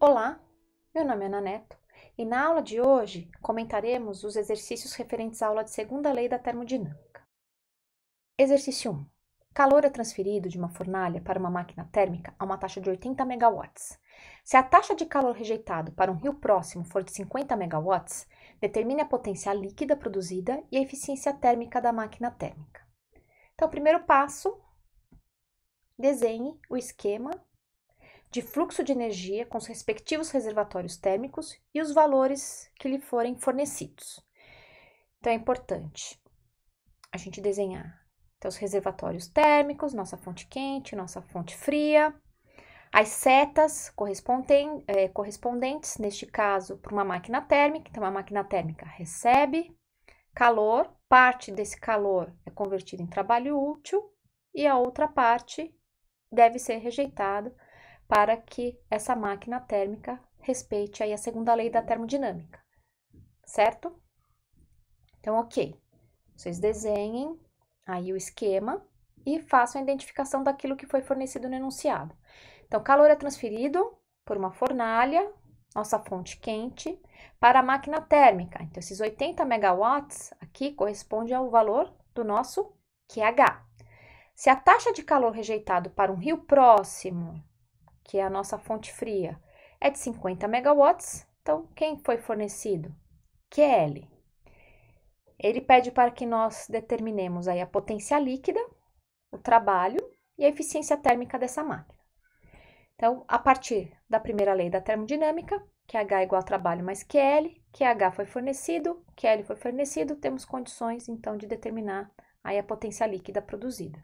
Olá, meu nome é Ana Neto e na aula de hoje comentaremos os exercícios referentes à aula de segunda lei da termodinâmica. Exercício 1. Calor é transferido de uma fornalha para uma máquina térmica a uma taxa de 80 MW. Se a taxa de calor rejeitado para um rio próximo for de 50 MW, determine a potência líquida produzida e a eficiência térmica da máquina térmica. Então, primeiro passo, desenhe o esquema de fluxo de energia com os respectivos reservatórios térmicos e os valores que lhe forem fornecidos. Então, é importante a gente desenhar então, os reservatórios térmicos, nossa fonte quente, nossa fonte fria, as setas correspondentes, é, correspondentes neste caso, para uma máquina térmica. Então, a máquina térmica recebe calor, parte desse calor é convertida em trabalho útil e a outra parte deve ser rejeitada para que essa máquina térmica respeite aí a segunda lei da termodinâmica, certo? Então, ok, vocês desenhem aí o esquema e façam a identificação daquilo que foi fornecido no enunciado. Então, calor é transferido por uma fornalha, nossa fonte quente, para a máquina térmica. Então, esses 80 megawatts aqui corresponde ao valor do nosso QH. Se a taxa de calor rejeitado para um rio próximo que é a nossa fonte fria, é de 50 megawatts. Então, quem foi fornecido? QL. Ele pede para que nós determinemos aí a potência líquida, o trabalho e a eficiência térmica dessa máquina. Então, a partir da primeira lei da termodinâmica, que H é igual a trabalho mais QL, que H foi fornecido, QL foi fornecido, temos condições então de determinar aí a potência líquida produzida.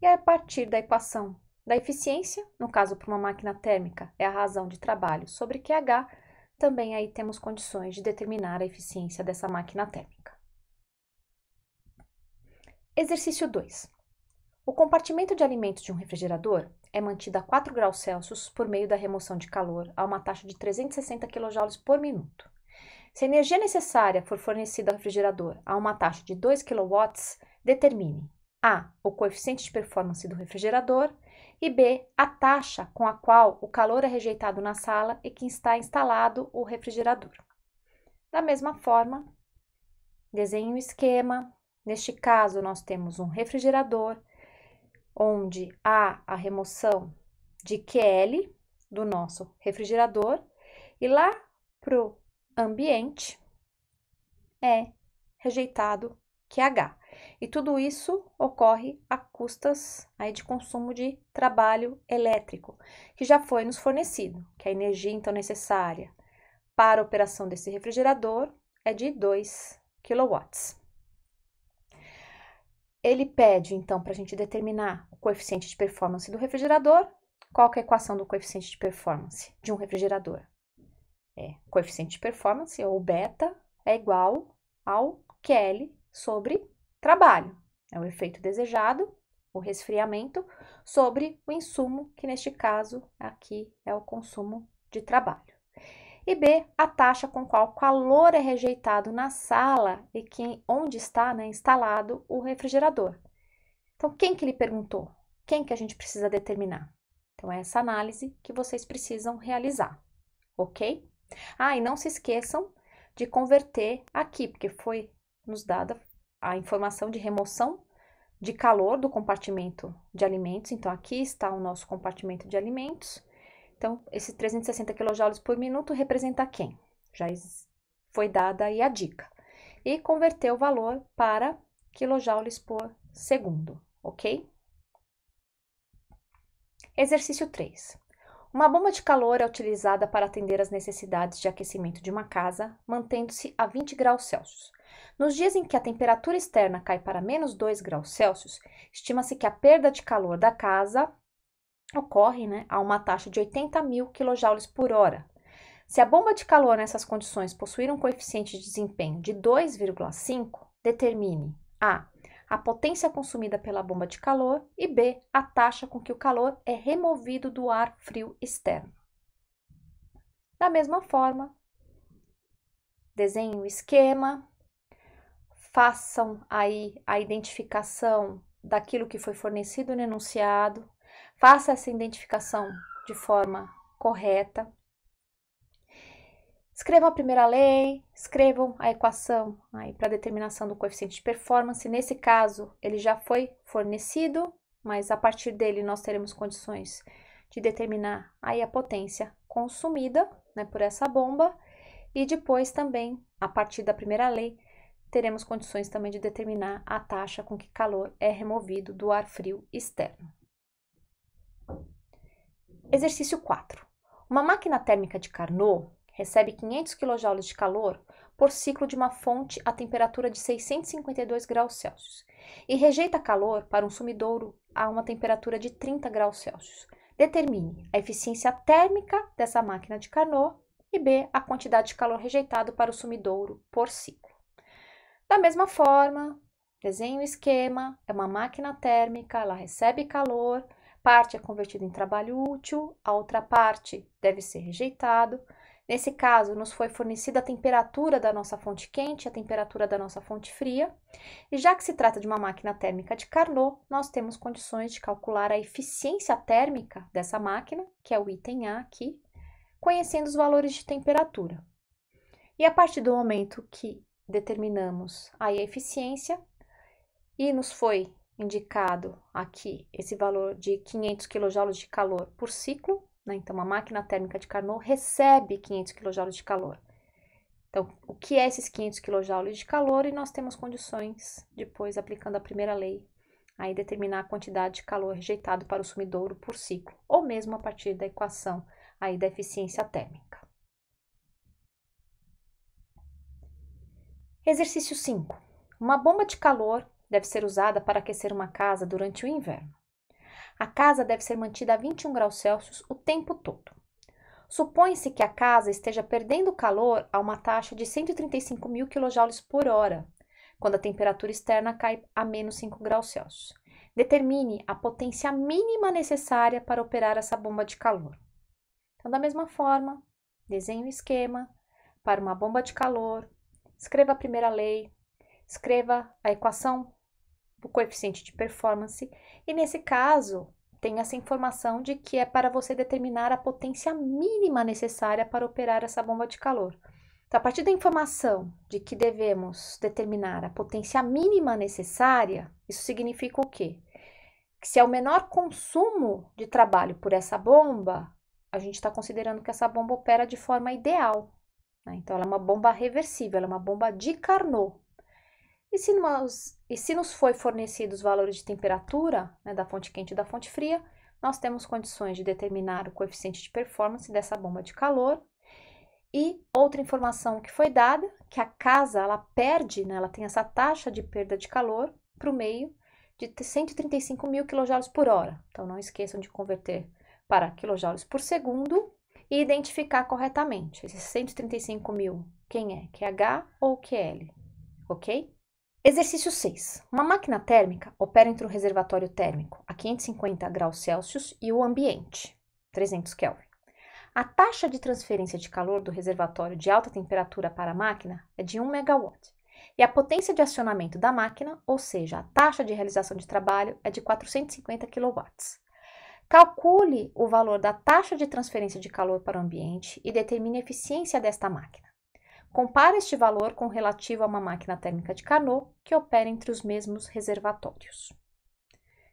E a partir da equação da eficiência, no caso para uma máquina térmica, é a razão de trabalho sobre QH, também aí temos condições de determinar a eficiência dessa máquina térmica. Exercício 2. O compartimento de alimentos de um refrigerador é mantido a 4 graus Celsius por meio da remoção de calor a uma taxa de 360 kJ por minuto. Se a energia necessária for fornecida ao refrigerador a uma taxa de 2 kW, determine a. o coeficiente de performance do refrigerador e B, a taxa com a qual o calor é rejeitado na sala e que está instalado o refrigerador. Da mesma forma, desenhe o esquema. Neste caso, nós temos um refrigerador, onde há a remoção de QL do nosso refrigerador, e lá para o ambiente é rejeitado QH. E tudo isso ocorre a custas aí de consumo de trabalho elétrico, que já foi nos fornecido, que a energia então necessária para a operação desse refrigerador é de 2 kW. Ele pede então para a gente determinar o coeficiente de performance do refrigerador. Qual é a equação do coeficiente de performance de um refrigerador? É, coeficiente de performance, ou beta, é igual ao QL sobre trabalho. É o efeito desejado, o resfriamento, sobre o insumo, que neste caso aqui é o consumo de trabalho. E B, a taxa com qual calor é rejeitado na sala e que, onde está né, instalado o refrigerador. Então, quem que lhe perguntou? Quem que a gente precisa determinar? Então, é essa análise que vocês precisam realizar, ok? Ah, e não se esqueçam de converter aqui, porque foi nos dada a informação de remoção de calor do compartimento de alimentos. Então, aqui está o nosso compartimento de alimentos. Então, esse 360 kJ por minuto representa quem? Já foi dada aí a dica. E converter o valor para quilojoules por segundo, ok? Exercício 3. Uma bomba de calor é utilizada para atender às necessidades de aquecimento de uma casa, mantendo-se a 20 graus Celsius. Nos dias em que a temperatura externa cai para menos 2 graus Celsius, estima-se que a perda de calor da casa ocorre né, a uma taxa de 80 mil kJ por hora. Se a bomba de calor nessas condições possuir um coeficiente de desempenho de 2,5, determine a a potência consumida pela bomba de calor e B, a taxa com que o calor é removido do ar frio externo. Da mesma forma, desenhe o esquema, façam aí a identificação daquilo que foi fornecido no enunciado, faça essa identificação de forma correta. Escrevam a primeira lei, escrevam a equação aí para determinação do coeficiente de performance. Nesse caso, ele já foi fornecido, mas a partir dele nós teremos condições de determinar aí a potência consumida né, por essa bomba e depois também, a partir da primeira lei, teremos condições também de determinar a taxa com que calor é removido do ar frio externo. Exercício 4. Uma máquina térmica de Carnot recebe 500 kJ de calor por ciclo de uma fonte a temperatura de 652 graus Celsius e rejeita calor para um sumidouro a uma temperatura de 30 graus Celsius. Determine a eficiência térmica dessa máquina de Carnot e B, a quantidade de calor rejeitado para o sumidouro por ciclo. Da mesma forma, desenhe o esquema, é uma máquina térmica, ela recebe calor, parte é convertida em trabalho útil, a outra parte deve ser rejeitado. Nesse caso, nos foi fornecida a temperatura da nossa fonte quente, a temperatura da nossa fonte fria, e já que se trata de uma máquina térmica de Carnot, nós temos condições de calcular a eficiência térmica dessa máquina, que é o item A aqui, conhecendo os valores de temperatura. E a partir do momento que determinamos a eficiência e nos foi indicado aqui esse valor de 500 kJ de calor por ciclo, né? Então, uma máquina térmica de Carnot recebe 500 kJ de calor. Então, o que é esses 500 kJ de calor? E nós temos condições, depois aplicando a primeira lei, aí determinar a quantidade de calor rejeitado para o sumidouro por ciclo, ou mesmo a partir da equação aí da eficiência térmica. Exercício 5. Uma bomba de calor deve ser usada para aquecer uma casa durante o inverno. A casa deve ser mantida a 21 graus Celsius o tempo todo. Supõe-se que a casa esteja perdendo calor a uma taxa de 135 mil kJ por hora, quando a temperatura externa cai a menos 5 graus Celsius. Determine a potência mínima necessária para operar essa bomba de calor. Então, da mesma forma, desenhe o esquema para uma bomba de calor, escreva a primeira lei, escreva a equação do coeficiente de performance e, nesse caso, tem essa informação de que é para você determinar a potência mínima necessária para operar essa bomba de calor. Então, a partir da informação de que devemos determinar a potência mínima necessária, isso significa o quê? Que se é o menor consumo de trabalho por essa bomba, a gente está considerando que essa bomba opera de forma ideal. Né? Então, ela é uma bomba reversível, ela é uma bomba de Carnot. E se, nós, e se nos foi fornecido os valores de temperatura né, da fonte quente e da fonte fria, nós temos condições de determinar o coeficiente de performance dessa bomba de calor. E outra informação que foi dada, que a casa ela perde, né, ela tem essa taxa de perda de calor para o meio de 135 mil kJ por hora. Então não esqueçam de converter para quilojoules por segundo e identificar corretamente esses 135 mil, quem é, QH ou QL, ok? Exercício 6. Uma máquina térmica opera entre o reservatório térmico a 550 graus Celsius e o ambiente, 300 Kelvin. A taxa de transferência de calor do reservatório de alta temperatura para a máquina é de 1 MW e a potência de acionamento da máquina, ou seja, a taxa de realização de trabalho, é de 450 kW. Calcule o valor da taxa de transferência de calor para o ambiente e determine a eficiência desta máquina. Compare este valor com o relativo a uma máquina térmica de Carnot que opera entre os mesmos reservatórios.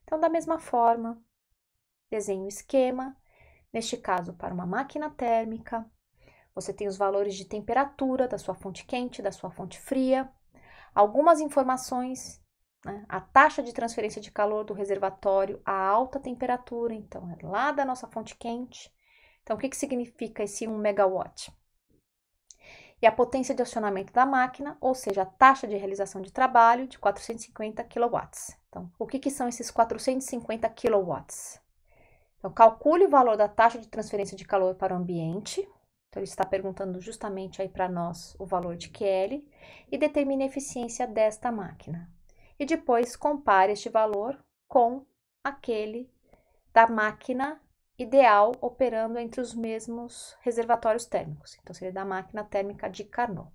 Então, da mesma forma, desenhe o esquema. Neste caso, para uma máquina térmica, você tem os valores de temperatura da sua fonte quente, da sua fonte fria, algumas informações né? A taxa de transferência de calor do reservatório a alta temperatura, então é lá da nossa fonte quente. Então, o que, que significa esse 1 megawatt? E a potência de acionamento da máquina, ou seja, a taxa de realização de trabalho de 450 kW. Então, o que, que são esses 450 kW? Então, calcule o valor da taxa de transferência de calor para o ambiente. Então, ele está perguntando justamente aí para nós o valor de QL e determine a eficiência desta máquina e depois compare este valor com aquele da máquina ideal operando entre os mesmos reservatórios térmicos. Então, seria da máquina térmica de Carnot.